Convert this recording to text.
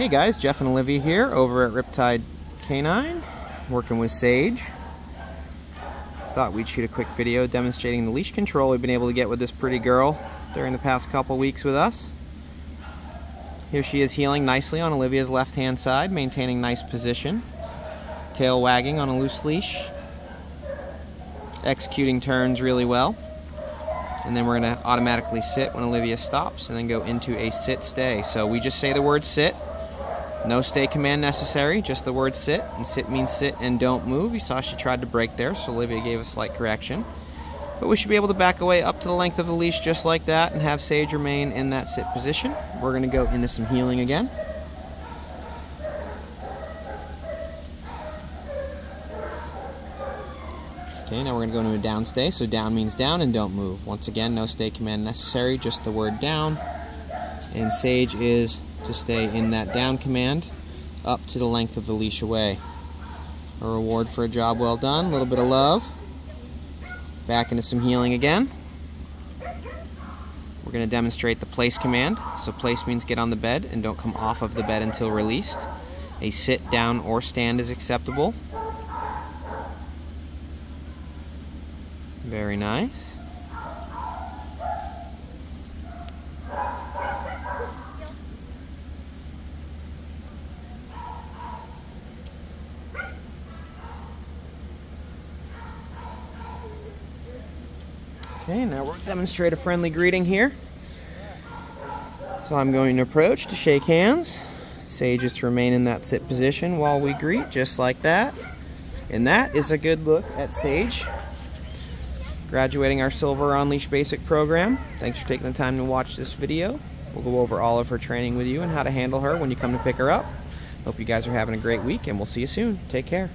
Hey guys, Jeff and Olivia here over at Riptide K9, working with Saige. Thought we'd shoot a quick video demonstrating the leash control we've been able to get with this pretty girl during the past couple weeks with us. Here she is heeling nicely on Olivia's left hand side, maintaining nice position. Tail wagging on a loose leash. Executing turns really well. And then we're going to automatically sit when Olivia stops and then go into a sit stay. So we just say the word sit. No stay command necessary, just the word sit. And sit means sit and don't move. You saw she tried to break there, so Olivia gave a slight correction. But we should be able to back away up to the length of the leash just like that and have Saige remain in that sit position. We're going to go into some heeling again. Okay, now we're going to go into a down stay. So down means down and don't move. Once again, no stay command necessary, just the word down. And Saige is to stay in that down command up to the length of the leash away. A reward for a job well done, a little bit of love. Back into some heeling again. We're going to demonstrate the place command. So place means get on the bed and don't come off of the bed until released. A sit, down, or stand is acceptable. Very nice. Okay, now we'll demonstrate a friendly greeting here. So I'm going to approach to shake hands. Saige is to remain in that sit position while we greet, just like that. And that is a good look at Saige graduating our Silver on Leash Basic program. Thanks for taking the time to watch this video. We'll go over all of her training with you and how to handle her when you come to pick her up. Hope you guys are having a great week and we'll see you soon. Take care.